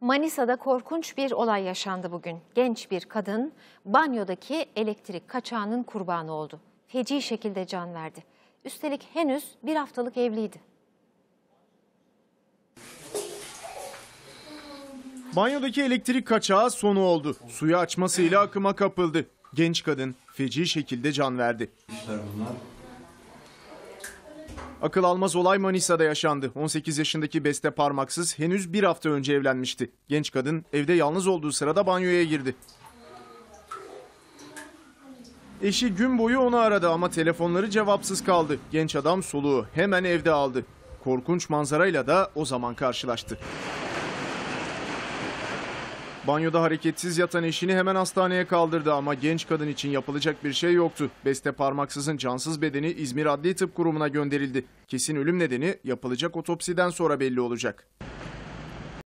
Manisa'da korkunç bir olay yaşandı bugün. Genç bir kadın banyodaki elektrik kaçağının kurbanı oldu. Feci şekilde can verdi. Üstelik henüz bir haftalık evliydi. Banyodaki elektrik kaçağı sonu oldu. Suyu açmasıyla akıma kapıldı. Genç kadın feci şekilde can verdi. Akıl almaz olay Manisa'da yaşandı. 18 yaşındaki Beste Parmaksız henüz bir hafta önce evlenmişti. Genç kadın evde yalnız olduğu sırada banyoya girdi. Eşi gün boyu onu aradı ama telefonları cevapsız kaldı. Genç adam soluğu hemen evde aldı. Korkunç manzarayla da o zaman karşılaştı. Banyoda hareketsiz yatan eşini hemen hastaneye kaldırdı ama genç kadın için yapılacak bir şey yoktu. Beste parmaksızın cansız bedeni İzmir Adli Tıp Kurumu'na gönderildi. Kesin ölüm nedeni yapılacak otopsiden sonra belli olacak.